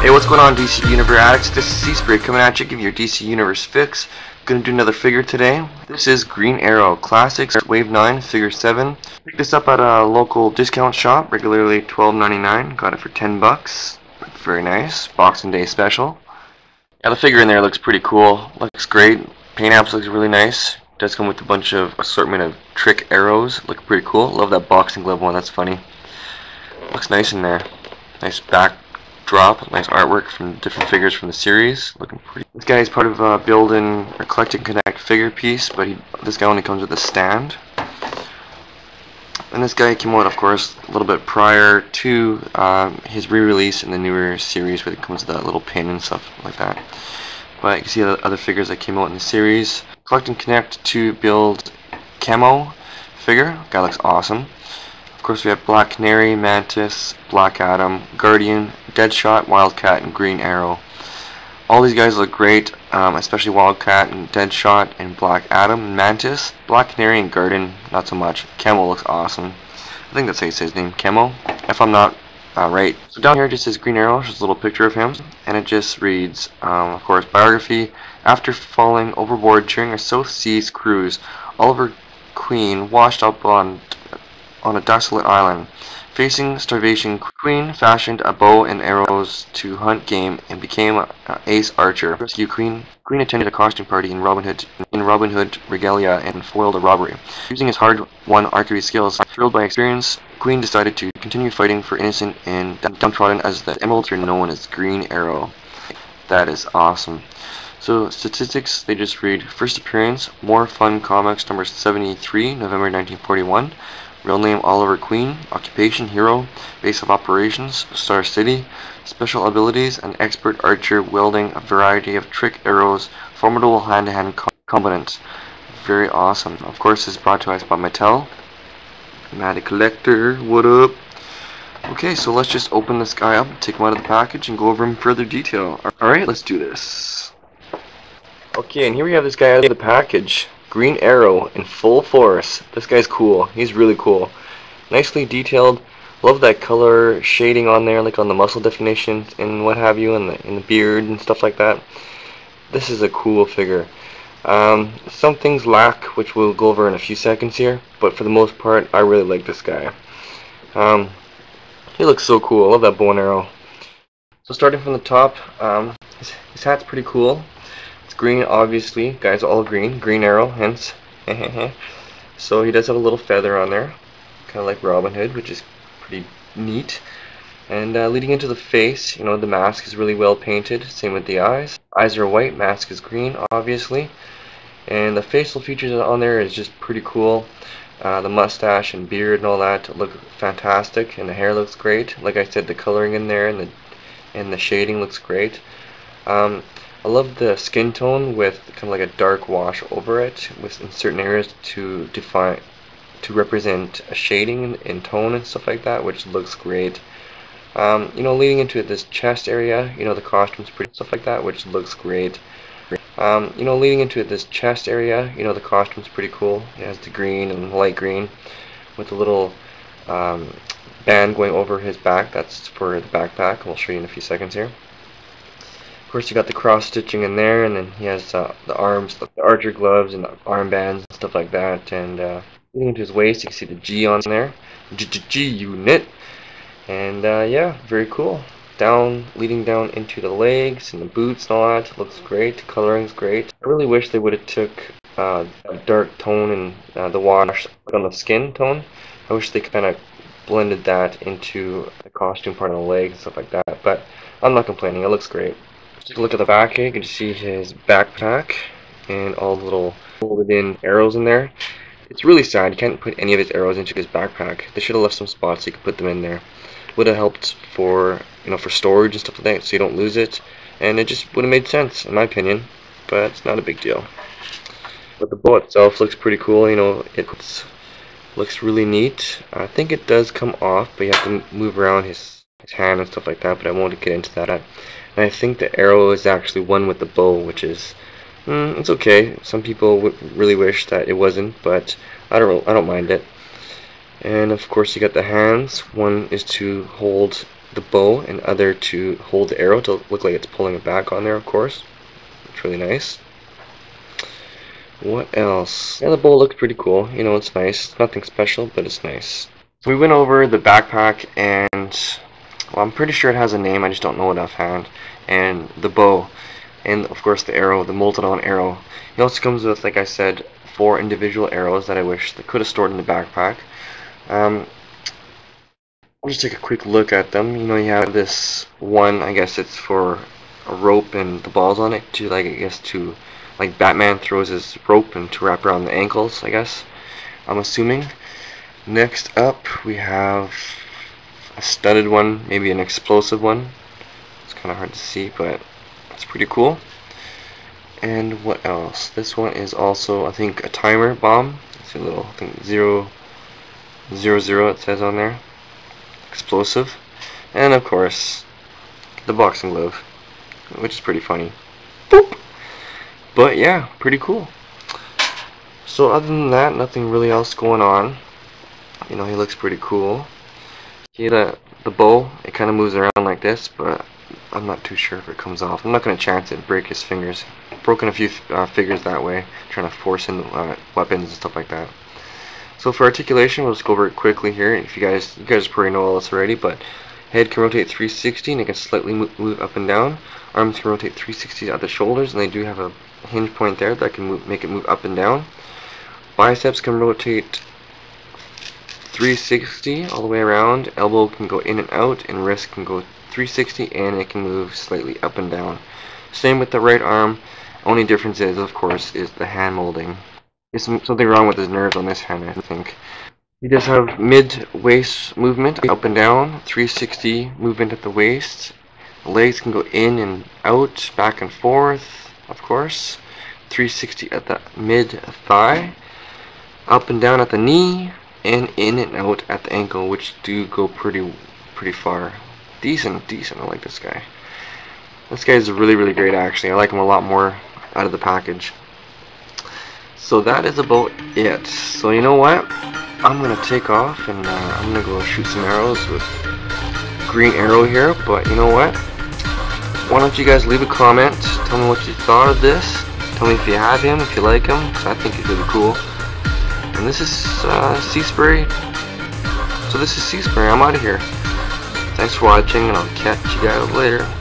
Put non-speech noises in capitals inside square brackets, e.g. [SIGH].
Hey, what's going on, DC Universe addicts? This is C-Spray coming at you, give you your DC Universe fix. Gonna do another figure today. This is Green Arrow Classics Wave 9 Figure 7. Picked this up at a local discount shop, regularly $12.99. Got it for 10 bucks. Very nice. Boxing Day special. Yeah, the figure in there looks pretty cool. Looks great. Paint apps looks really nice. Does come with a bunch of assortment of trick arrows. Look pretty cool. Love that boxing glove one. That's funny. Looks nice in there. Nice back drop. Nice artwork from different figures from the series. Looking pretty. This guy is part of uh, building or collect and connect figure piece, but he, this guy only comes with a stand. And this guy came out, of course, a little bit prior to um, his re-release in the newer series, where it comes with that little pin and stuff like that. But you can see the other figures that came out in the series. Collect and connect to build camo figure. Guy looks awesome. Of course, we have Black Canary, Mantis, Black Adam, Guardian, Deadshot, Wildcat, and Green Arrow. All these guys look great, um, especially Wildcat and Deadshot and Black Adam Mantis. Black Canary and Guardian, not so much. Camo looks awesome. I think that's how you say his name, Camo, if I'm not uh, right. So down here just says Green Arrow, just a little picture of him, and it just reads, um, of course, biography. After falling overboard during a South Seas cruise, Oliver Queen washed up on on a desolate island. Facing starvation, Queen fashioned a bow and arrows to hunt game and became an ace archer. Rescue Queen Queen attended a costume party in Robin Hood in Robin Hood regalia and foiled a robbery. Using his hard-won archery skills, thrilled by experience, Queen decided to continue fighting for innocent and downtrodden as the Emerald Archer known as Green Arrow. That is awesome. So statistics, they just read first appearance, More Fun Comics number 73, November 1941. Real name Oliver Queen. Occupation Hero. Base of Operations Star City. Special abilities An expert archer wielding a variety of trick arrows. Formidable hand-to-hand -hand competence. Very awesome. Of course, this is brought to us by Mattel. Matty Collector, what up? Okay, so let's just open this guy up, take him out of the package, and go over him further detail. Alright, let's do this. Okay, and here we have this guy out of the package. Green Arrow in full force. This guy's cool. He's really cool. Nicely detailed. Love that color shading on there, like on the muscle definition and what have you, and the, in the beard and stuff like that. This is a cool figure. Um, some things lack, which we'll go over in a few seconds here, but for the most part, I really like this guy. Um, he looks so cool. I love that bow and arrow. So starting from the top, um, his, his hat's pretty cool green, obviously. Guys, all green. Green arrow, hence. [LAUGHS] so he does have a little feather on there, kind of like Robin Hood, which is pretty neat. And uh, leading into the face, you know, the mask is really well painted. Same with the eyes. Eyes are white, mask is green, obviously. And the facial features on there is just pretty cool. Uh, the mustache and beard and all that look fantastic, and the hair looks great. Like I said, the coloring in there and the and the shading looks great. Um, I love the skin tone with kind of like a dark wash over it with in certain areas to define to represent a shading and tone and stuff like that which looks great. Um, you know leading into this chest area you know the costume's pretty stuff like that which looks great. Um, you know leading into this chest area you know the costume's pretty cool. It has the green and light green with a little um, band going over his back. That's for the backpack. We'll show you in a few seconds here course, you got the cross stitching in there, and then he has uh, the arms, the archer gloves, and the armbands and stuff like that. And uh, getting into his waist, you can see the G on there, G G G unit. And uh, yeah, very cool. Down, leading down into the legs and the boots and all that. Looks great. Coloring's great. I really wish they would have took uh, a dark tone and uh, the wash on the skin tone. I wish they kind of blended that into the costume part of the legs and stuff like that. But I'm not complaining. It looks great. Take a look at the back here. You can see his backpack and all the little folded in arrows in there. It's really sad. You can't put any of his arrows into his backpack. They should have left some spots so you could put them in there. Would have helped for you know for storage and stuff like that, so you don't lose it. And it just would have made sense, in my opinion. But it's not a big deal. But the bow itself looks pretty cool. You know, it looks really neat. I think it does come off, but you have to move around his his hand and stuff like that. But I won't get into that. And I think the arrow is actually one with the bow, which is mm, it's okay. Some people really wish that it wasn't, but I don't I don't mind it. And of course you got the hands. One is to hold the bow and other to hold the arrow to look like it's pulling it back on there of course. It's really nice. What else? Yeah, the bow looks pretty cool. You know, it's nice. nothing special, but it's nice. So we went over the backpack and well, I'm pretty sure it has a name. I just don't know it offhand. And the bow, and of course the arrow, the molded on arrow. It also comes with, like I said, four individual arrows that I wish they could have stored in the backpack. Um, I'll just take a quick look at them. You know, you have this one. I guess it's for a rope and the balls on it to, like, I guess to, like Batman throws his rope and to wrap around the ankles. I guess. I'm assuming. Next up, we have a studded one, maybe an explosive one. It's kind of hard to see, but it's pretty cool. And what else? This one is also, I think, a timer bomb. It's a little, I think, zero, zero, zero. It says on there. Explosive, and of course, the boxing glove, which is pretty funny. Boop. But yeah, pretty cool. So other than that, nothing really else going on. You know, he looks pretty cool. See the the bow? It kind of moves around like this, but I'm not too sure if it comes off. I'm not going to chance it break his fingers. Broken a few uh, figures that way, trying to force in uh, weapons and stuff like that. So for articulation, we'll just go over it quickly here. If you guys, you guys probably know all this already, but head can rotate 360 and it can slightly move, move up and down. Arms can rotate 360 at the shoulders, and they do have a hinge point there that can move, make it move up and down. Biceps can rotate 360 all the way around. Elbow can go in and out, and wrist can go 360, and it can move slightly up and down. Same with the right arm. Only difference is, of course, is the hand molding. There's something wrong with his nerves on this hand, I think. He does have mid-waist movement, up and down, 360 movement at the waist. The legs can go in and out, back and forth, of course. 360 at the mid-thigh. Up and down at the knee, and in and out at the ankle, which do go pretty pretty far. Decent, decent. I like this guy. This guy is really, really great, actually. I like him a lot more out of the package. So that is about it. So you know what? I'm to take off and uh, I'm to go shoot some arrows with Green Arrow here. But you know what? Why don't you guys leave a comment. Tell me what you thought of this. Tell me if you have him, if you like him. Because I think he's really cool. And this is uh, C-Spray. So this is C-Spray. I'm out of here. Thanks for watching, and I'll catch you guys later.